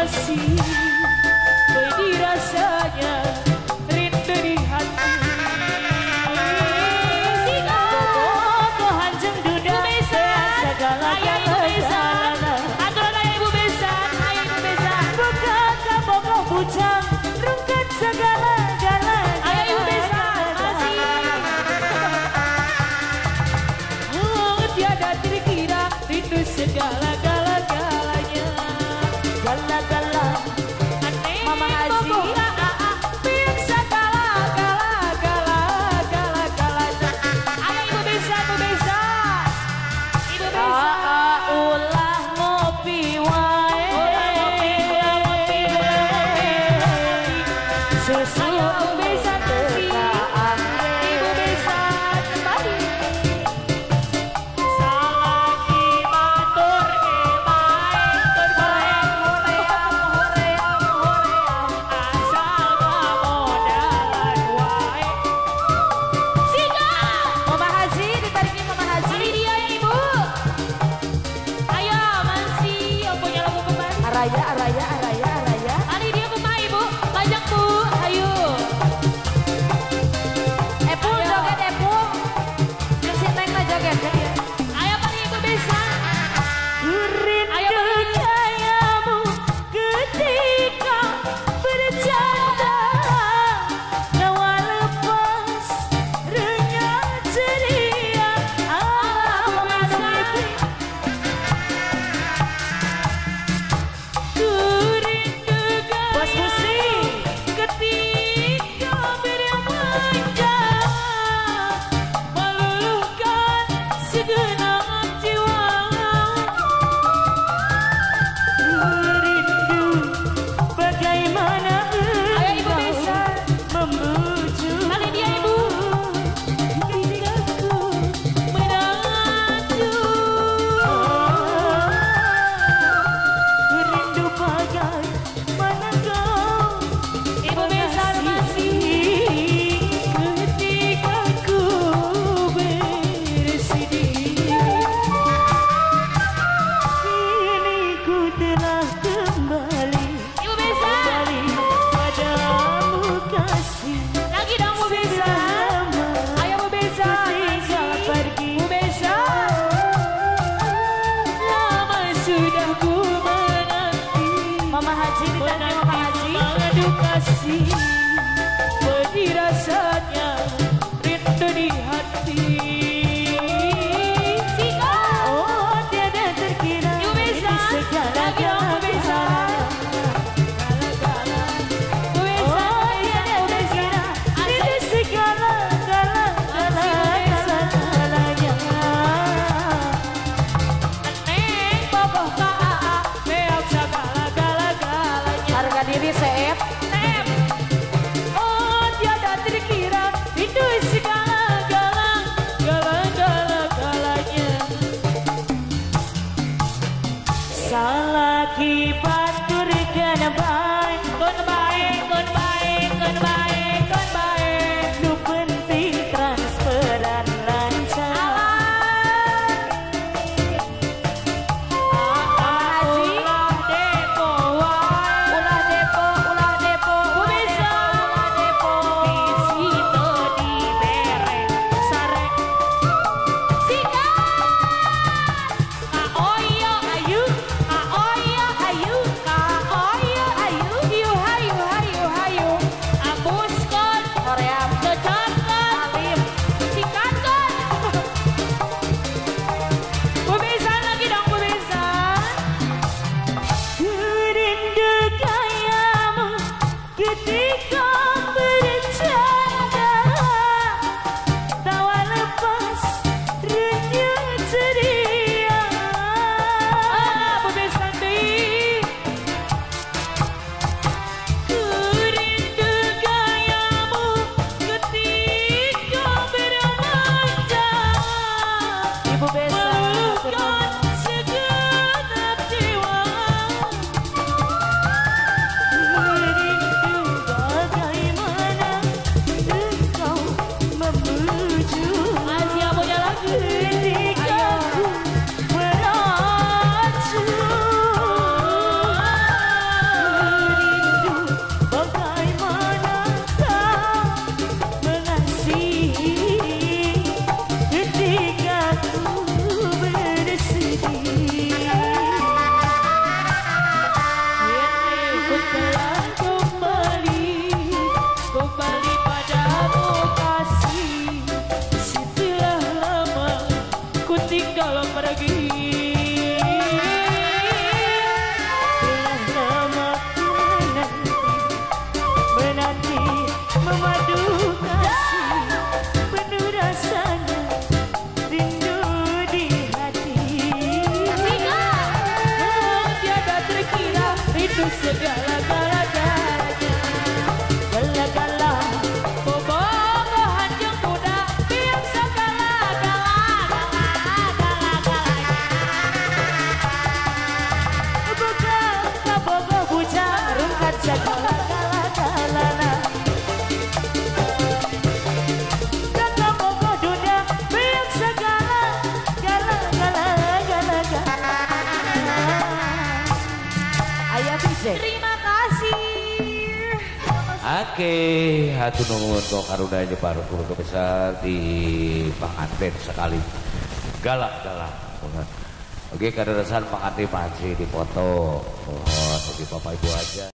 assim. like lucky pada Oke, hatu nuhun kok karunanya paruh guru besar di pengantin sekali. Galak galak. Oke, kadang-kadang pengantin masih dipoto. Oh, jadi bapak ibu aja.